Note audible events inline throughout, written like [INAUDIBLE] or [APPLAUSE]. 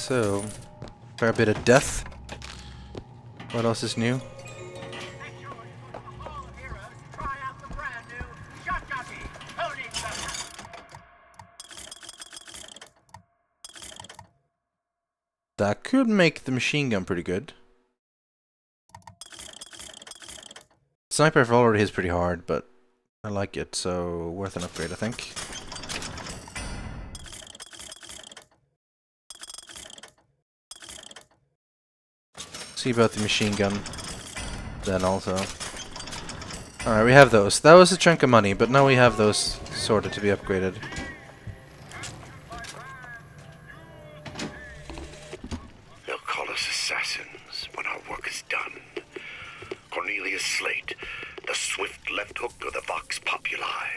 So, fair bit of death. What else is new? That could make the machine gun pretty good. Sniper already is pretty hard, but I like it, so worth an upgrade, I think. See about the machine gun then also. Alright, we have those. That was a chunk of money, but now we have those sorted to be upgraded. They'll call us assassins when our work is done. Cornelius Slate, the swift left hook of the Vox Populi.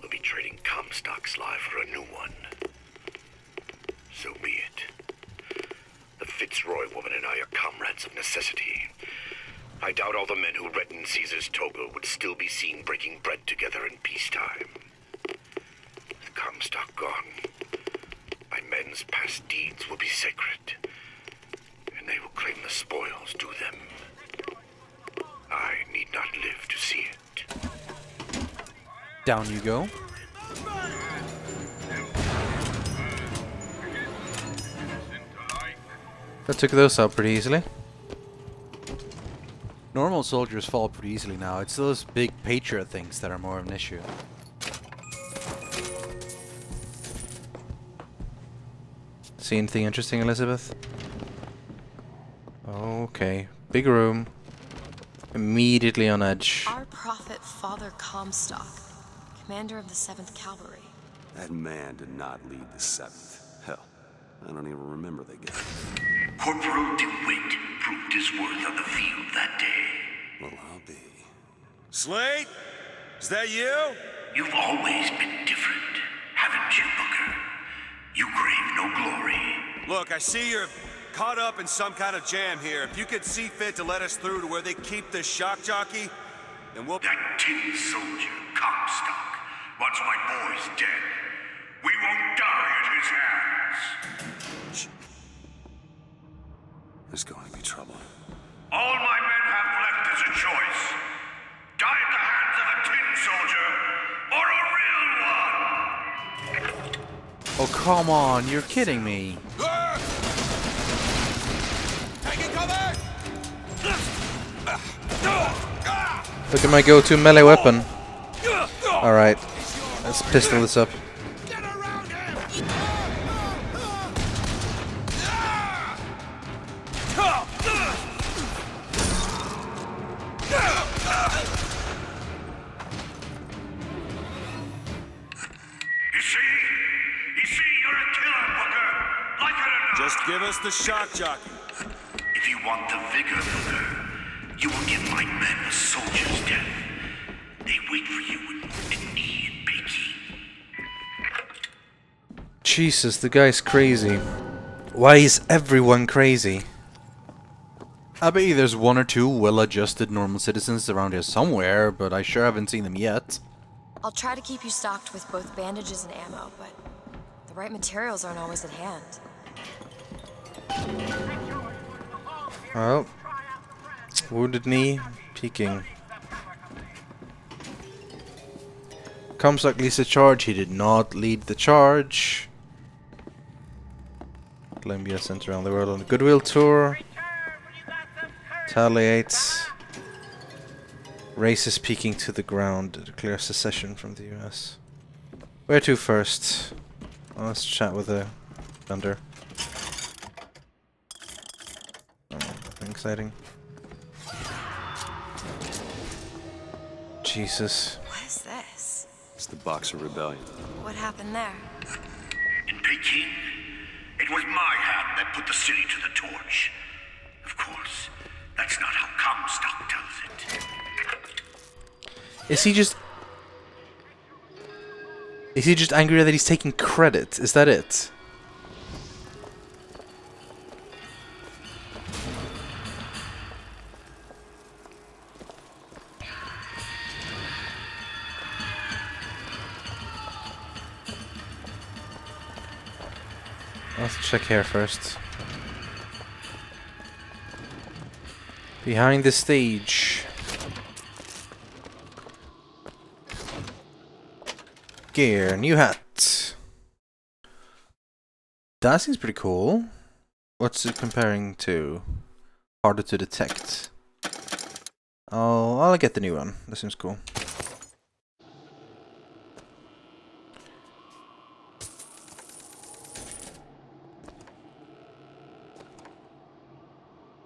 we'll be trading Comstock Sly for a new one. So be it. The Fitzroy woman and I are comrades of necessity. I doubt all the men who read in Caesar's toga would still be seen breaking bread together in peacetime. With Comstock gone, my men's past deeds will be sacred, and they will claim the spoils due them. I need not live to see it. Down you go. That took those out pretty easily. Normal soldiers fall pretty easily now. It's those big Patriot things that are more of an issue. See anything interesting, Elizabeth? Okay. Big room. Immediately on edge. Our prophet, Father Comstock, commander of the 7th Cavalry. That man did not lead the Seventh. Hell, I don't even remember the guy. Corporal DeWitt proved his worth on the field that day. Well, I'll be. Slate? Is that you? You've always been different, haven't you, Booker? You crave no glory. Look, I see you're caught up in some kind of jam here. If you could see fit to let us through to where they keep this shock jockey, then we'll... That tin soldier, Comstock, once my boy's dead. We won't die at his hands. There's going to be trouble. All my men have left a choice. Die at the hands of a tin soldier, or a real one! Oh, come on. You're kidding me. Look at my go-to melee weapon. Alright. Let's pistol this up. Just the shock jockey. If you want the vigor, Booker, you will give my men a soldier's death. They wait for you in, in knee and Peking. Jesus, the guy's crazy. Why is everyone crazy? I bet you there's one or two well-adjusted normal citizens around here somewhere, but I sure haven't seen them yet. I'll try to keep you stocked with both bandages and ammo, but the right materials aren't always at hand. Oh. Wounded knee, Peking. Comstock leads the charge. He did not lead the charge. Columbia sent around the world on a goodwill tour. Retaliates. Races Peking to the ground declare secession from the US. Where to first? Let's chat with the vendor. Oh, nothing exciting. Jesus. What is this? It's the Boxer Rebellion. What happened there? In Peking, it was my hand that put the city to the torch. Of course, that's not how Comstock tells it. Is he just... Is he just angry that he's taking credit? Is that it? Check here first. Behind the stage. Gear, new hat. That seems pretty cool. What's it comparing to? Harder to detect. Oh, I'll get the new one. That seems cool.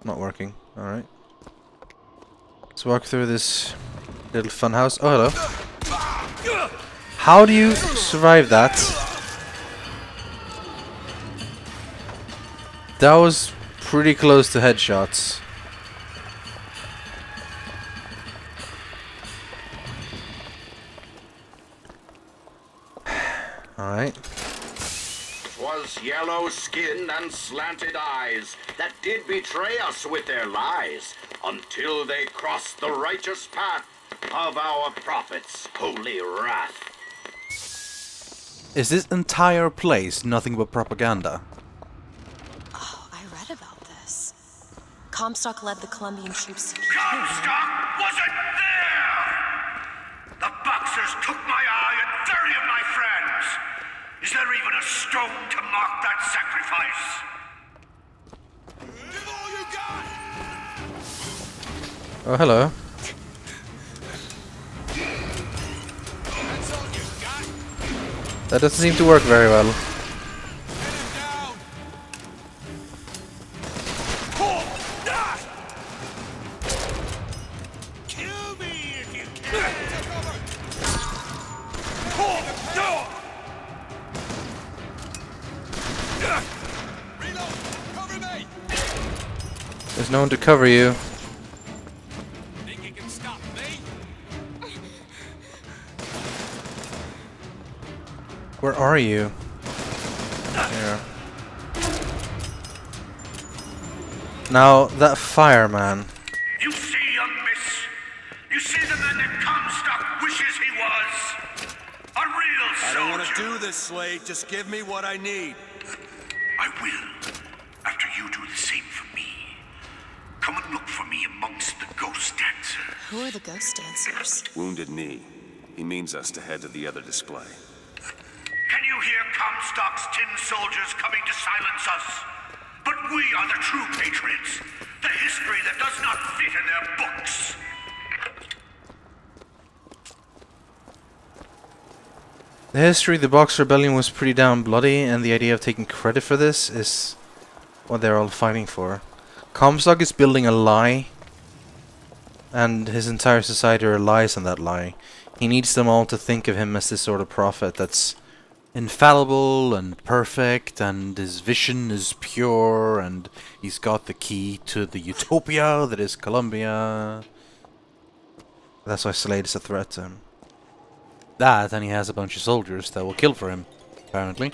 Not working. Alright. Let's walk through this little fun house. Oh, hello. How do you survive that? That was pretty close to headshots. [SIGHS] Alright. Was yellow skin and slanted eyes that did betray us with their lies until they crossed the righteous path of our prophet's holy wrath. Is this entire place nothing but propaganda? Oh, I read about this. Comstock led the Columbian troops to Comstock wasn't there! The boxers took my eye and 30 of my friends! Is there even a stone to mark that sacrifice? Give all you got! Oh, hello. That's all you got! That doesn't seem to work very well. Cover you. Think you can stop me? Where are you? Here. Now, that fireman. You see, young miss? You see the man that Comstock wishes he was? A real I don't want to do this, Slate. Just give me what I need. Who are the ghost dancers? Wounded knee. He means us to head to the other display. Can you hear Comstock's tin soldiers coming to silence us? But we are the true patriots. The history that does not fit in their books. The history of the Box Rebellion was pretty damn bloody, and the idea of taking credit for this is what they're all fighting for. Comstock is building a lie, and his entire society relies on that lie. He needs them all to think of him as this sort of prophet that's infallible and perfect, and his vision is pure, and he's got the key to the utopia that is Columbia. That's why Slate is a threat to him. That, and he has a bunch of soldiers that will kill for him, apparently.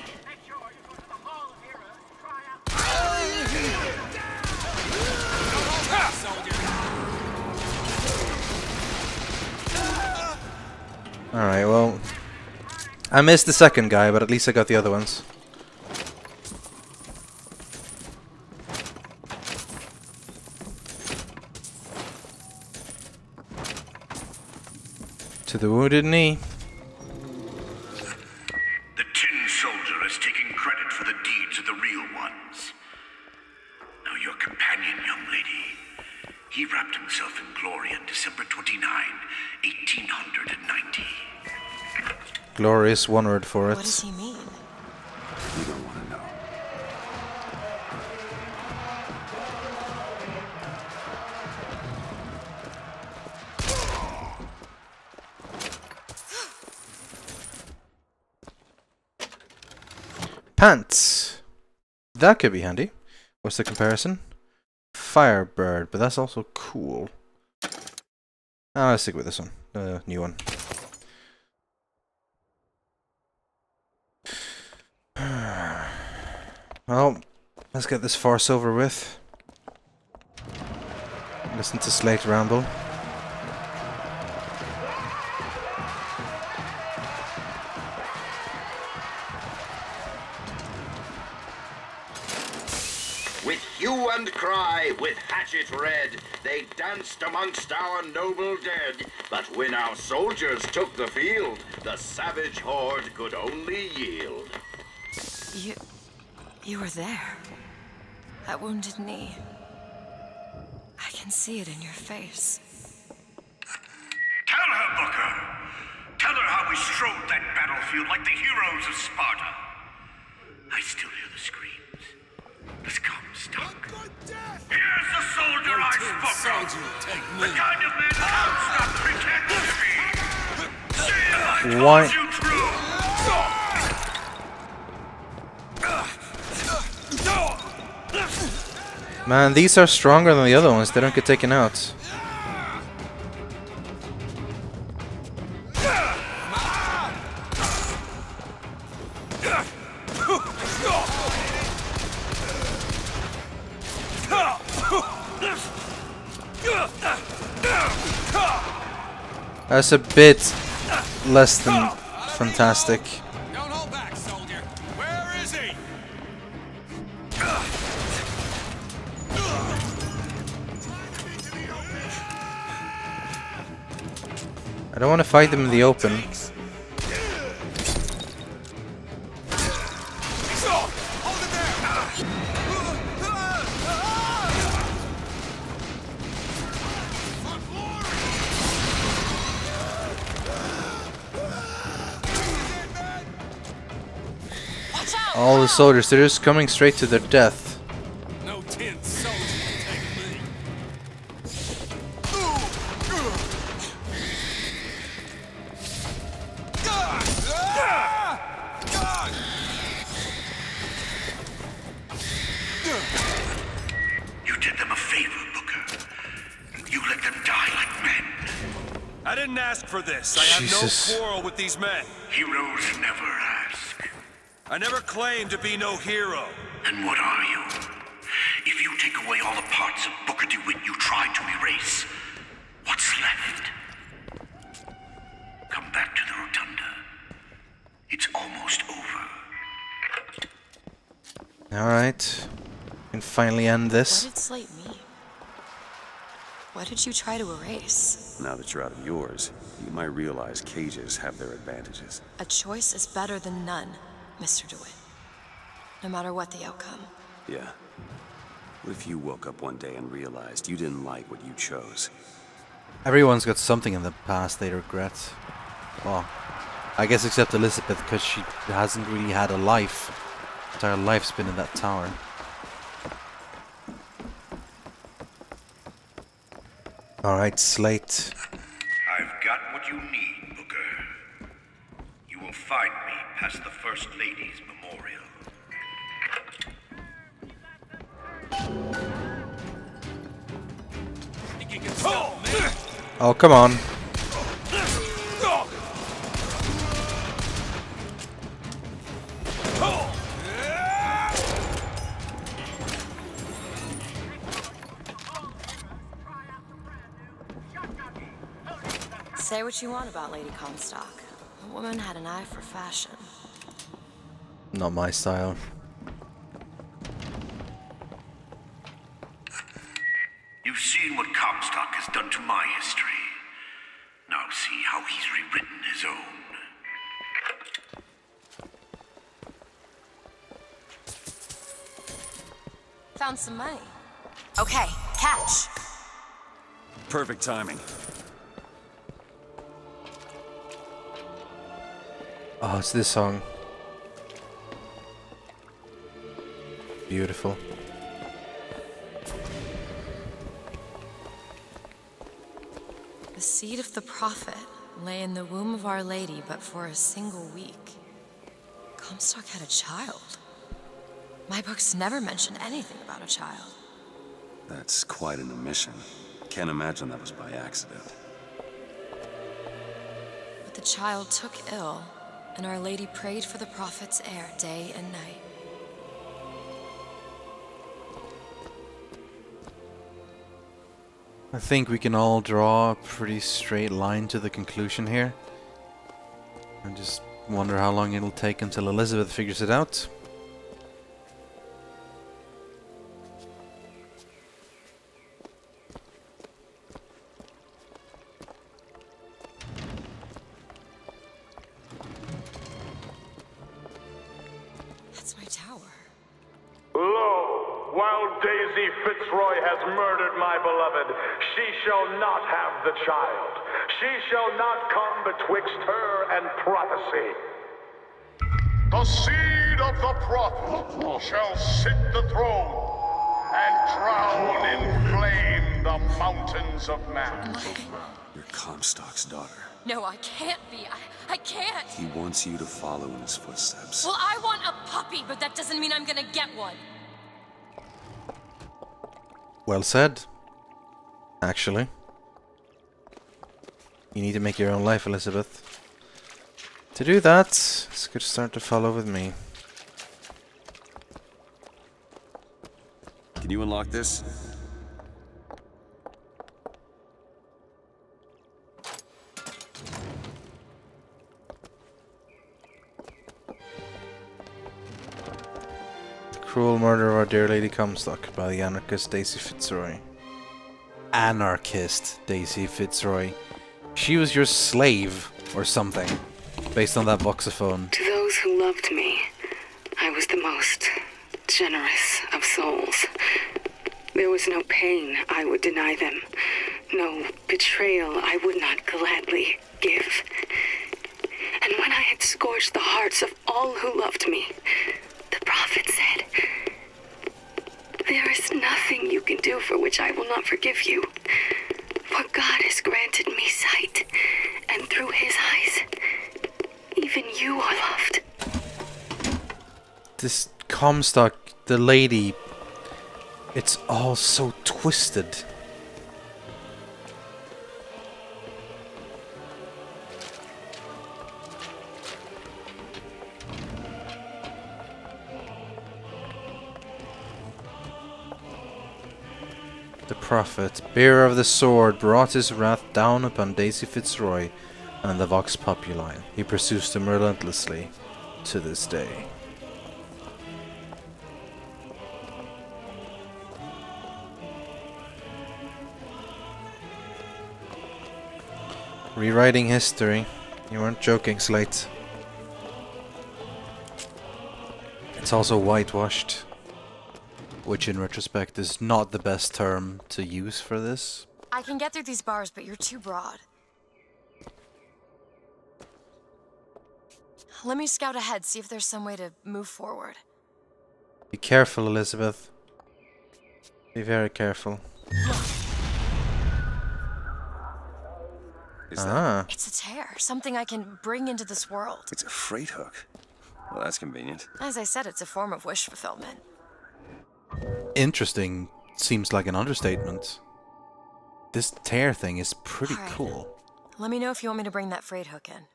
Alright, well... I missed the second guy, but at least I got the other ones. To the wounded knee. Glorious one word for What does it. he mean? You don't want to know. Pants! That could be handy. What's the comparison? Firebird, but that's also cool. Ah, let's stick with this one. The new one. Well, let's get this farce over with. Listen to Slate ramble. With hue and cry with hatchet red. They danced amongst our noble dead. But when our soldiers took the field, the savage horde could only yield. You. You were there. That wounded knee. I can see it in your face. Tell her, Booker. Tell her how we strode that battlefield like the heroes of Sparta. I still hear the screams. The Comstock. Here's the soldier I spoke of. The kind of man Comstock pretends to be. See Man, these are stronger than the other ones. They don't get taken out. That's a bit less than fantastic. Don't want to fight them in the open. All the soldiers, they're just coming straight to their death. This. I have Jesus. no quarrel with these men. Heroes never ask. I never claimed to be no hero. And what are you? If you take away all the parts of Booker DeWitt you tried to erase, what's left? Come back to the rotunda. It's almost over. Alright. We can finally end What this. Did What did you try to erase? Now that you're out of yours, you might realize cages have their advantages. A choice is better than none, Mr. DeWitt. No matter what the outcome. Yeah. What if you woke up one day and realized you didn't like what you chose? Everyone's got something in the past they regret. Well, I guess except Elizabeth, because she hasn't really had a life. Her Entire life's been in that tower. Alright, Slate. I've got what you need, Booker. You will find me past the First Lady's memorial. Think you can stop me? Oh, come on. Say what you want about Lady Comstock. The woman had an eye for fashion. Not my style. You've seen what Comstock has done to my history. Now see how he's rewritten his own. Found some money. Okay, catch. Perfect timing. Oh, it's this song. Beautiful. The seed of the prophet lay in the womb of Our Lady, but for a single week. Comstock had a child. My books never mention anything about a child. That's quite an omission. Can't imagine that was by accident. But the child took ill, and Our Lady prayed for the prophet's heir day and night. I think we can all draw a pretty straight line to the conclusion here. I just wonder how long it'll take until Elizabeth figures it out. Come betwixt her and prophecy. The seed of the prophet shall sit the throne and drown in flame the mountains of man. You're Comstock's daughter. No, I can't be. I, I can't. He wants you to follow in his footsteps. Well, I want a puppy, but that doesn't mean I'm gonna get one. Well said. Actually. You need to make your own life, Elizabeth. To do that, it's good to start to follow with me. Can you unlock this? Cruel murder of our dear Lady Comstock by the anarchist Daisy Fitzroy. Anarchist Daisy Fitzroy. She was your slave or something, based on that voxophone. To those who loved me, I was the most generous of souls. There was no pain I would deny them, no betrayal I would not gladly give. And when I had scorched the hearts of all who loved me, the prophet said, There is nothing you can do for which I will not forgive you. For God has granted me sight, and through his eyes, even you are loved. This Comstock, the lady, it's all so twisted. The prophet, bearer of the sword, brought his wrath down upon Daisy Fitzroy and the Vox Populi. He pursues them relentlessly to this day. Rewriting history. You weren't joking, Slate. It's also whitewashed. Which in retrospect is not the best term to use for this. I can get through these bars, but you're too broad. Let me scout ahead, see if there's some way to move forward. Be careful, Elizabeth. Be very careful. [LAUGHS] Is that? Ah, It's a tear, something I can bring into this world. It's a freight hook. Well, that's convenient. As I said, it's a form of wish fulfillment. Interesting seems like an understatement. This tear thing is pretty Alright. cool. Let me know if you want me to bring that freight hook in.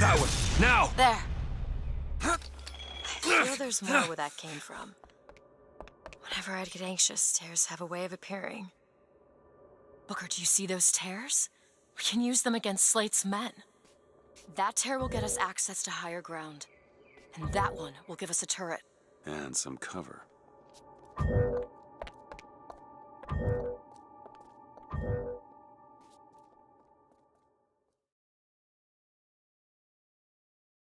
That one. Now! There. I feel there's more where that came from. Whenever I'd get anxious, tears have a way of appearing. Booker, do you see those tears? We can use them against Slate's men. That tear will get us access to higher ground. And that one will give us a turret. And some cover.